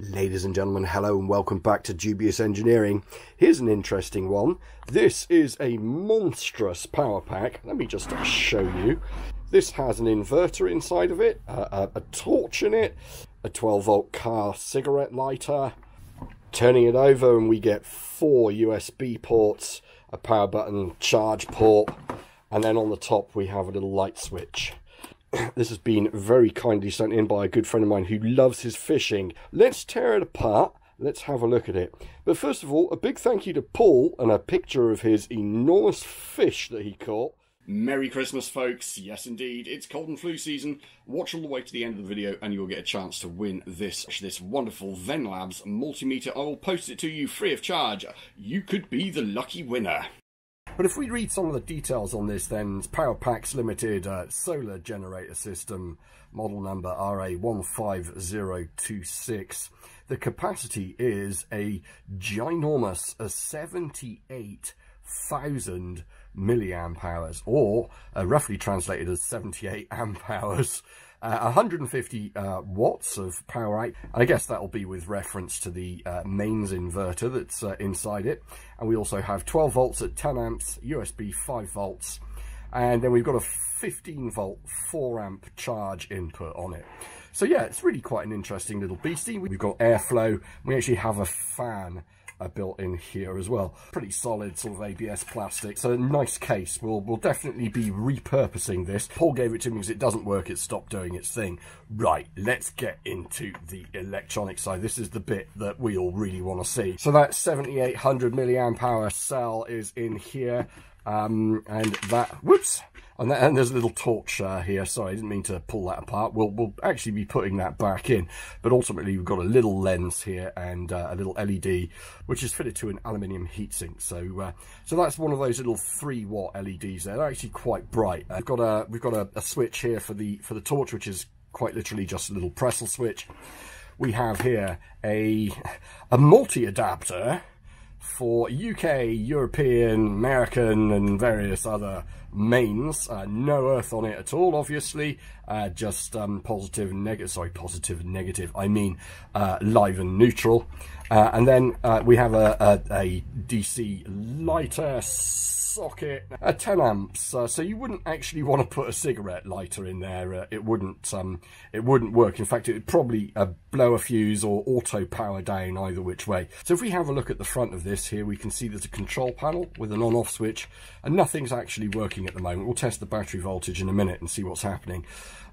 Ladies and gentlemen, hello and welcome back to Dubious Engineering. Here's an interesting one. This is a monstrous power pack. Let me just show you. This has an inverter inside of it, a, a torch in it, a 12 volt car cigarette lighter. Turning it over and we get four USB ports, a power button charge port, and then on the top we have a little light switch. this has been very kindly sent in by a good friend of mine who loves his fishing. Let's tear it apart. Let's have a look at it. But first of all, a big thank you to Paul and a picture of his enormous fish that he caught. Merry Christmas, folks. Yes, indeed. It's cold and flu season. Watch all the way to the end of the video and you'll get a chance to win this, this wonderful Venlabs multimeter. I will post it to you free of charge. You could be the lucky winner. But if we read some of the details on this, then Powapacs Limited uh, solar generator system, model number RA15026. The capacity is a ginormous a 78,000 milliamp hours, or uh, roughly translated as 78 amp hours. Uh, 150 uh, watts of power out, and I guess that'll be with reference to the uh, mains inverter that's uh, inside it. And we also have 12 volts at 10 amps, USB 5 volts, and then we've got a 15 volt 4 amp charge input on it. So yeah, it's really quite an interesting little beastie. We've got airflow, we actually have a fan are built in here as well. Pretty solid sort of ABS plastic. So a nice case. We'll, we'll definitely be repurposing this. Paul gave it to me because it doesn't work. It stopped doing its thing. Right, let's get into the electronic side. This is the bit that we all really want to see. So that 7800 milliamp hour cell is in here. Um, and that, whoops, and, that, and, there's a little torch uh, here. Sorry, I didn't mean to pull that apart. We'll, we'll actually be putting that back in. But ultimately, we've got a little lens here and uh, a little LED, which is fitted to an aluminium heatsink. So uh, so that's one of those little 3 watt LEDs there. They're actually quite bright. we've got, a, we've got a, a switch here for the, for the torch, which is quite literally just a little Pressel switch. We have here a, a multi-adapter for UK, European, American and various other mains. Uh, no earth on it at all, obviously. Uh, just um, positive and negative. Sorry, positive and negative. I mean uh, live and neutral. Uh, and then uh, we have a, a, a DC lighter socket, a 10 amps, uh, so you wouldn't actually want to put a cigarette lighter in there. Uh, it wouldn't um, it wouldn't work. In fact, it would probably uh, blow a fuse or auto power down either which way. So if we have a look at the front of this here, we can see there's a control panel with an on-off switch, and nothing's actually working at the moment. We'll test the battery voltage in a minute and see what's happening.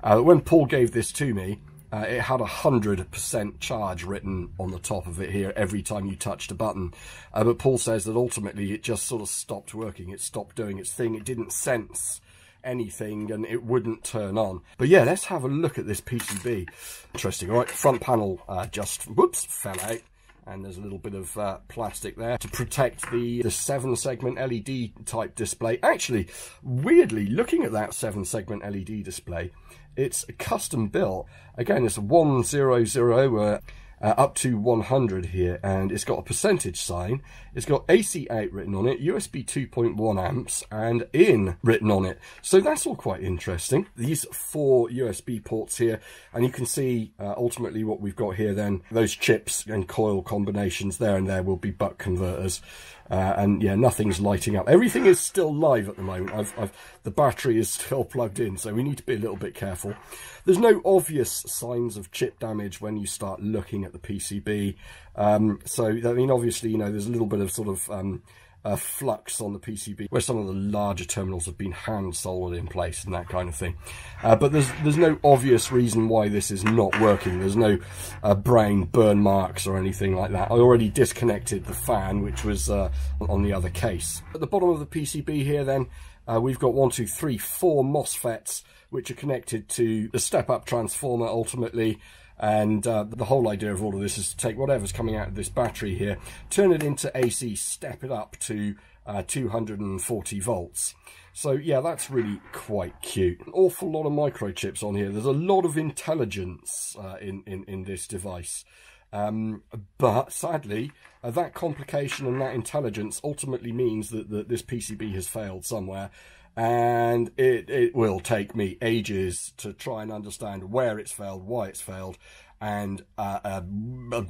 Uh, when Paul gave this to me, uh, it had a hundred percent charge written on the top of it here every time you touched a button. Uh, but Paul says that ultimately it just sort of stopped working. It stopped doing its thing. It didn't sense anything and it wouldn't turn on. But yeah, let's have a look at this PCB. Interesting. All right, front panel uh, just, whoops, fell out. And there's a little bit of uh, plastic there to protect the, the seven segment LED type display. Actually, weirdly, looking at that seven segment LED display, it's custom built. Again, it's 100 uh, uh, up to 100 here and it's got a percentage sign. It's got AC8 written on it USB 2.1 amps and in written on it. So that's all quite interesting. These four USB ports here and you can see uh, ultimately what we've got here then. Those chips and coil combinations there and there will be buck converters uh, and yeah, nothing's lighting up. Everything is still live at the moment. I've, I've, the battery is still plugged in, so we need to be a little bit careful. There's no obvious signs of chip damage when you start looking at the PCB. Um, so, I mean, obviously, you know, there's a little bit of sort of um, uh, flux on the PCB where some of the larger terminals have been hand soldered in place and that kind of thing. Uh, but there's there's no obvious reason why this is not working. There's no uh, brain burn marks or anything like that. I already disconnected the fan, which was uh, on the other case. At the bottom of the PCB here then, uh, we've got one, two, three, four MOSFETs which are connected to the step-up transformer ultimately and uh, the whole idea of all of this is to take whatever's coming out of this battery here, turn it into AC, step it up to uh, 240 volts. So yeah, that's really quite cute. An awful lot of microchips on here. There's a lot of intelligence uh, in, in, in this device. Um, but sadly, uh, that complication and that intelligence ultimately means that, that this PCB has failed somewhere and it, it will take me ages to try and understand where it's failed, why it's failed, and uh, uh,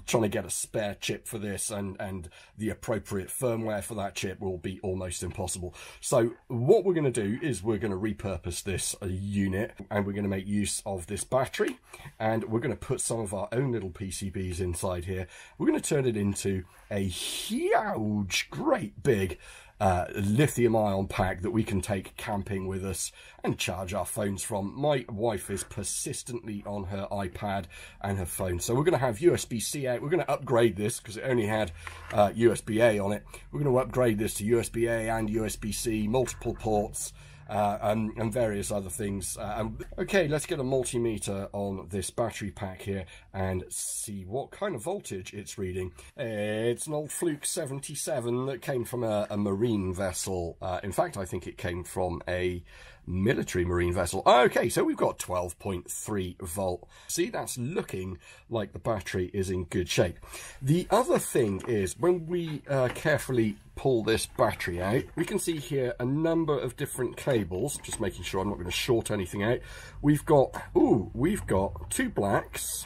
trying to get a spare chip for this and, and the appropriate firmware for that chip will be almost impossible. So what we're going to do is we're going to repurpose this uh, unit and we're going to make use of this battery and we're going to put some of our own little PCBs inside here. We're going to turn it into a huge, great big uh, lithium ion pack that we can take camping with us and charge our phones from. My wife is persistently on her iPad and her phone. So we're going to have USB-C out. We're going to upgrade this because it only had uh, USB-A on it. We're going to upgrade this to USB-A and USB-C, multiple ports uh, and, and, various other things. Uh, okay, let's get a multimeter on this battery pack here and see what kind of voltage it's reading. It's an old Fluke 77 that came from a, a marine vessel. Uh, in fact, I think it came from a military marine vessel. Okay, so we've got 12.3 volt. See, that's looking like the battery is in good shape. The other thing is when we uh, carefully pull this battery out, we can see here a number of different cables, just making sure I'm not going to short anything out. We've got, ooh, we've got two blacks,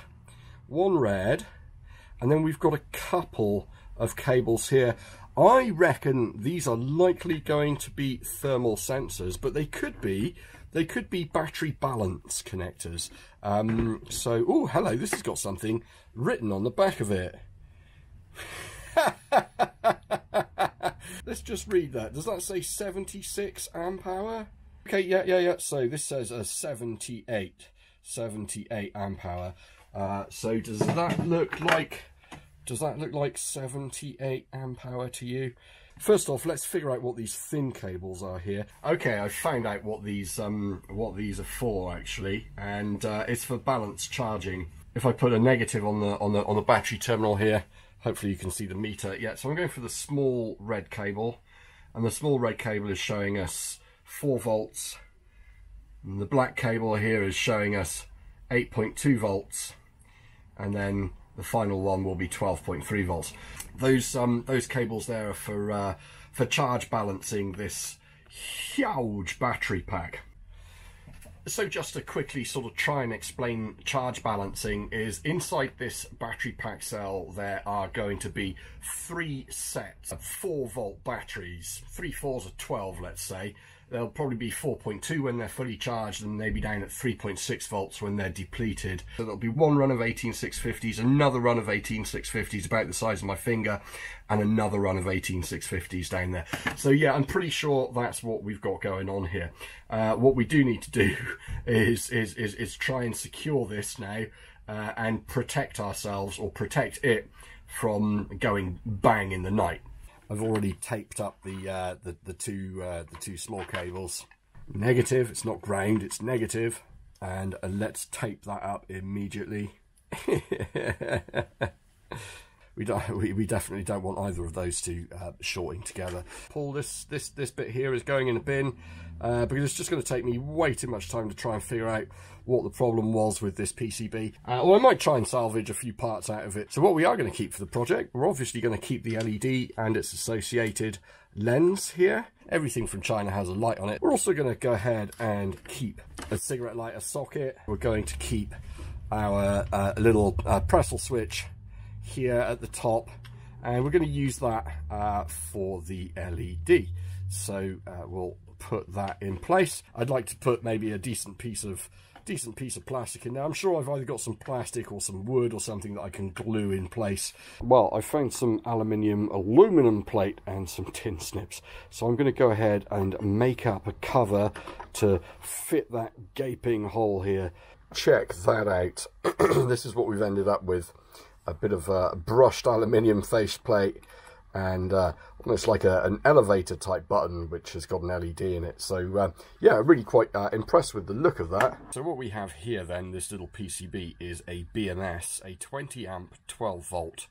one red, and then we've got a couple of cables here. I reckon these are likely going to be thermal sensors, but they could be they could be battery balance connectors. Um, so, oh, hello, this has got something written on the back of it. Let's just read that. Does that say 76 amp hour? Okay, yeah, yeah, yeah. So this says a 78, 78 amp hour. Uh, so does that look like does that look like 78 amp hour to you? First off, let's figure out what these thin cables are here. Okay, I found out what these um, what these are for actually, and uh, it's for balance charging. If I put a negative on the on the on the battery terminal here, hopefully you can see the meter. Yeah, so I'm going for the small red cable, and the small red cable is showing us four volts, and the black cable here is showing us 8.2 volts, and then the final one will be 12.3 volts. Those um, those cables there are for uh, for charge balancing this huge battery pack. So just to quickly sort of try and explain charge balancing is inside this battery pack cell there are going to be three sets of 4 volt batteries, three fours of 12 let's say, they'll probably be 4.2 when they're fully charged and maybe down at 3.6 volts when they're depleted. So there'll be one run of 18650s, another run of 18650s about the size of my finger, and another run of 18650s down there. So yeah, I'm pretty sure that's what we've got going on here. Uh, what we do need to do is, is, is, is try and secure this now uh, and protect ourselves or protect it from going bang in the night. I've already taped up the uh, the, the two uh, the two small cables. Negative, it's not ground, it's negative. And uh, let's tape that up immediately. we don't we, we definitely don't want either of those two uh, shorting together. Paul, this this this bit here is going in a bin uh, because it's just going to take me way too much time to try and figure out what the problem was with this PCB. Uh, or I might try and salvage a few parts out of it. So what we are going to keep for the project, we're obviously going to keep the LED and its associated lens here. Everything from China has a light on it. We're also going to go ahead and keep a cigarette lighter socket. We're going to keep our uh, little uh, Pressel switch here at the top and we're going to use that uh, for the LED. So uh, we'll put that in place. I'd like to put maybe a decent piece of decent piece of plastic in there. I'm sure I've either got some plastic or some wood or something that I can glue in place. Well, I found some aluminium aluminum plate and some tin snips. So I'm going to go ahead and make up a cover to fit that gaping hole here. Check that out. this is what we've ended up with. A bit of a brushed aluminium faceplate and uh, almost like a, an elevator type button which has got an LED in it. So uh, yeah, really quite uh, impressed with the look of that. So what we have here then, this little PCB is a BMS, a 20 amp 12 volt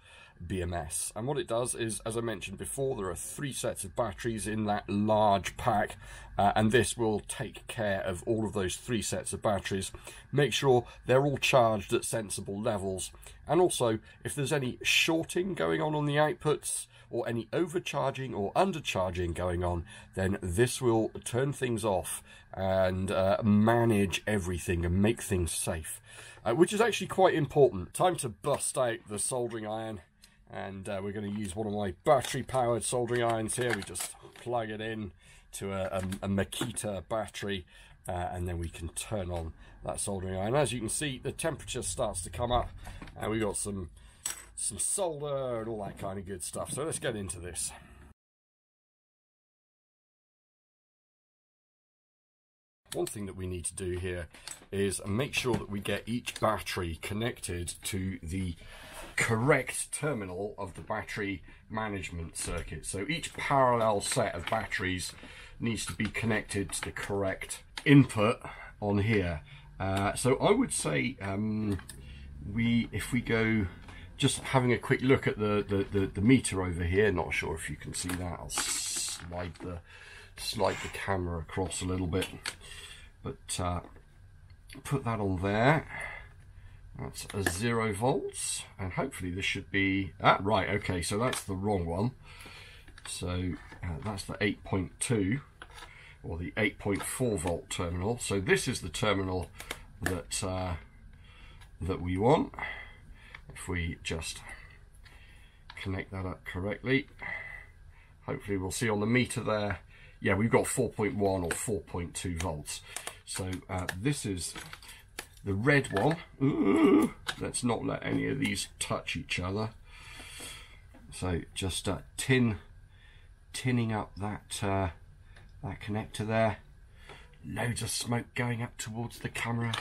BMS. And what it does is, as I mentioned before, there are three sets of batteries in that large pack, uh, and this will take care of all of those three sets of batteries, make sure they're all charged at sensible levels, and also if there's any shorting going on on the outputs, or any overcharging or undercharging going on, then this will turn things off and uh, manage everything and make things safe, uh, which is actually quite important. Time to bust out the soldering iron and uh, we're going to use one of my battery powered soldering irons here. We just plug it in to a, a, a Makita battery uh, and then we can turn on that soldering iron. As you can see, the temperature starts to come up and we've got some some solder and all that kind of good stuff. So let's get into this. One thing that we need to do here is make sure that we get each battery connected to the correct terminal of the battery management circuit. So each parallel set of batteries needs to be connected to the correct input on here. Uh, so I would say um, we, if we go just having a quick look at the, the, the, the, meter over here. Not sure if you can see that. I'll slide the slide the camera across a little bit. But uh, put that on there. That's a zero volts, and hopefully this should be ah right. Okay, so that's the wrong one. So uh, that's the 8.2 or the 8.4 volt terminal. So this is the terminal that uh, that we want if we just connect that up correctly hopefully we'll see on the meter there yeah we've got 4.1 or 4.2 volts so uh, this is the red one Ooh, let's not let any of these touch each other so just uh, tin tinning up that uh, that connector there loads of smoke going up towards the camera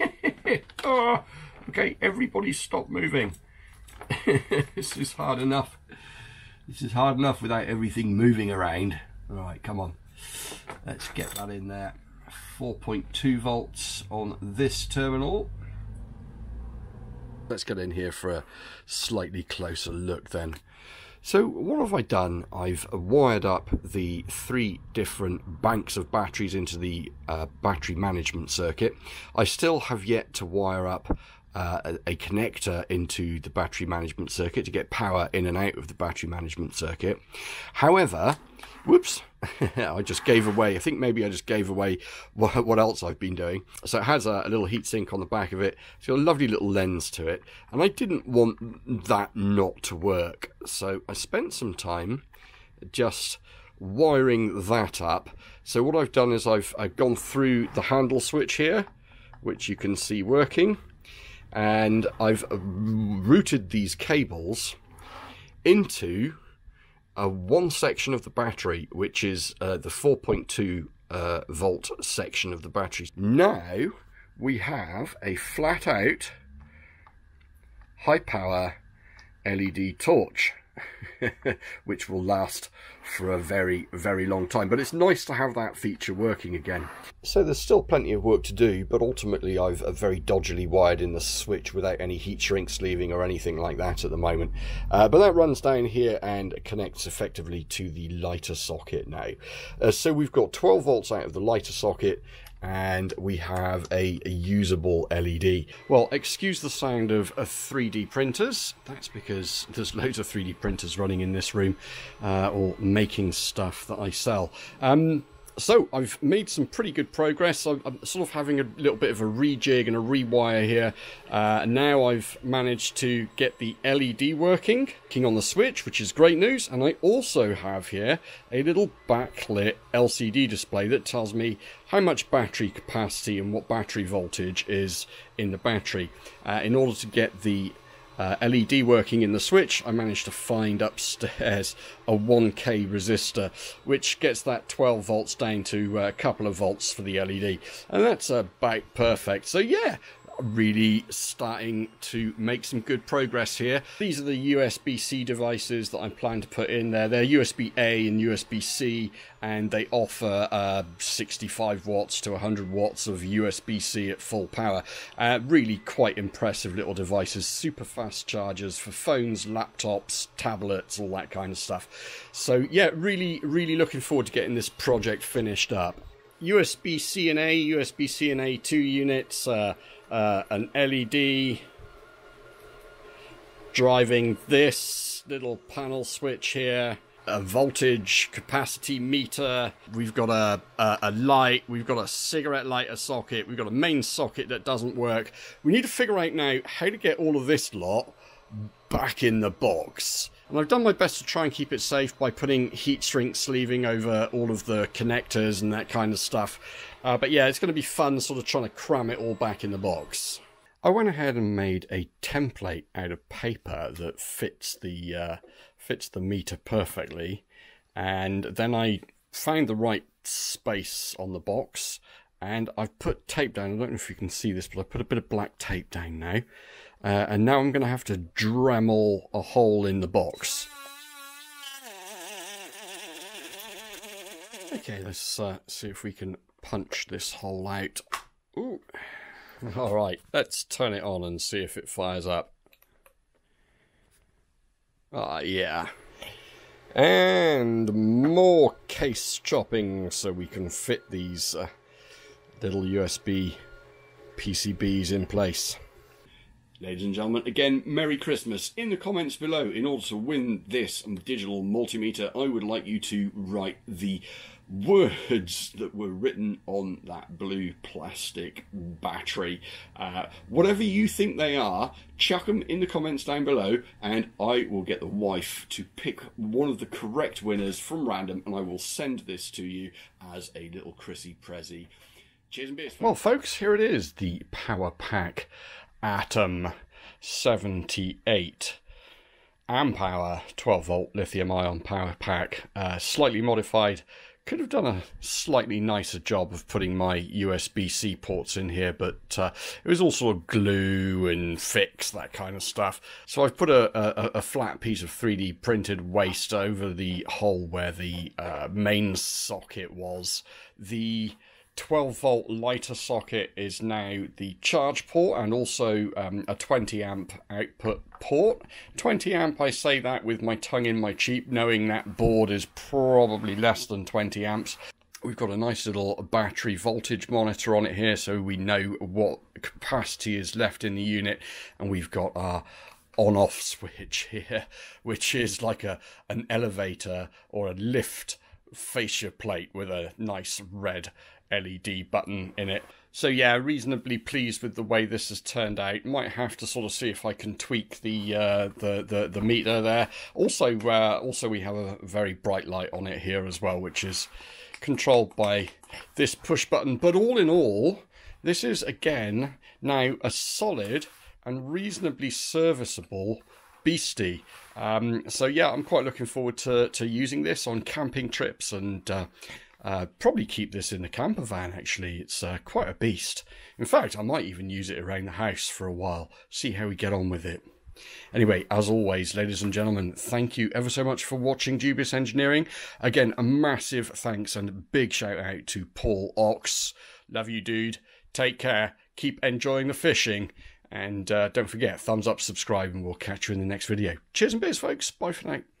oh, Okay, everybody stop moving. this is hard enough. This is hard enough without everything moving around. All right, come on. Let's get that in there. 4.2 volts on this terminal. Let's get in here for a slightly closer look then. So what have I done? I've wired up the three different banks of batteries into the uh, battery management circuit. I still have yet to wire up uh, a, connector into the battery management circuit to get power in and out of the battery management circuit. However, whoops, I just gave away, I think maybe I just gave away what, what else I've been doing. So it has a, a little heatsink on the back of it. It's got a lovely little lens to it. And I didn't want that not to work. So I spent some time just wiring that up. So what I've done is I've, I've gone through the handle switch here, which you can see working and I've routed these cables into a one section of the battery, which is uh, the 4.2 uh, volt section of the battery. Now we have a flat out high power LED torch. which will last for a very, very long time. But it's nice to have that feature working again. So there's still plenty of work to do, but ultimately I've very dodgily wired in the switch without any heat shrink sleeving or anything like that at the moment. Uh, but that runs down here and connects effectively to the lighter socket now. Uh, so we've got 12 volts out of the lighter socket and we have a, usable LED. Well, excuse the sound of a 3D printers. That's because there's loads of 3D printers running in this room, uh, or making stuff that I sell. Um, so I've made some pretty good progress. I'm, I'm, sort of having a little bit of a rejig and a rewire here. Uh, now I've managed to get the LED working, clicking on the switch, which is great news. And I also have here a little backlit LCD display that tells me how much battery capacity and what battery voltage is in the battery. Uh, in order to get the uh, LED working in the switch, I managed to find upstairs a 1k resistor, which gets that 12 volts down to a couple of volts for the LED, and that's about perfect. So yeah, really starting to make some good progress here. These are the USB-C devices that I plan to put in there. They're USB-A and USB-C and they offer uh, 65 watts to 100 watts of USB-C at full power. Uh, really quite impressive little devices, super fast chargers for phones, laptops, tablets, all that kind of stuff. So yeah, really, really looking forward to getting this project finished up. USB-C and A, USB-C and A 2 units, uh, uh, an LED driving this little panel switch here, a voltage capacity meter, we've got a, a, a, light, we've got a cigarette lighter socket, we've got a main socket that doesn't work. We need to figure out now how to get all of this lot back in the box. And I've done my best to try and keep it safe by putting heat shrink sleeving over all of the connectors and that kind of stuff. Uh, but yeah, it's going to be fun sort of trying to cram it all back in the box. I went ahead and made a template out of paper that fits the uh, fits the meter perfectly, and then I found the right space on the box, and I've put tape down. I don't know if you can see this, but I put a bit of black tape down now, uh, and now I'm going to have to Dremel a hole in the box. Okay, let's uh, see if we can punch this hole out. Ooh. Alright, let's turn it on and see if it fires up. Ah, yeah. And more case chopping so we can fit these uh, little USB PCBs in place. Ladies and gentlemen, again, Merry Christmas. In the comments below, in order to win this digital multimeter, I would like you to write the words that were written on that blue plastic battery. Uh, whatever you think they are, chuck them in the comments down below and I will get the wife to pick one of the correct winners from random and I will send this to you as a little Chrissy Prezi. Cheers and beers. Well, folks, here it is the Power Pack Atom 78 amp hour 12 volt lithium ion power pack, uh, slightly modified could have done a slightly nicer job of putting my USB-C ports in here, but uh, it was all sort of glue and fix, that kind of stuff. So I've put a, a, a flat piece of 3D printed waste over the hole where the uh, main socket was. The 12 volt lighter socket is now the charge port and also um, a 20 amp output port. 20 amp, I say that with my tongue in my cheek, knowing that board is probably less than 20 amps. We've got a nice little battery voltage monitor on it here so we know what capacity is left in the unit and we've got our on off switch here which is like a an elevator or a lift fascia plate with a nice red LED button in it. So yeah, reasonably pleased with the way this has turned out. Might have to sort of see if I can tweak the uh, the, the the meter there. Also, uh, also we have a very bright light on it here as well, which is controlled by this push button. But all in all, this is again now a solid and reasonably serviceable beastie. Um, so yeah, I'm quite looking forward to to using this on camping trips and. Uh, probably keep this in the camper van actually. It's uh, quite a beast. In fact, I might even use it around the house for a while, see how we get on with it. Anyway, as always, ladies and gentlemen, thank you ever so much for watching Dubious Engineering. Again, a massive thanks and big shout out to Paul Ox. Love you, dude. Take care. Keep enjoying the fishing. And uh, don't forget, thumbs up, subscribe, and we'll catch you in the next video. Cheers and beers, folks. Bye for now.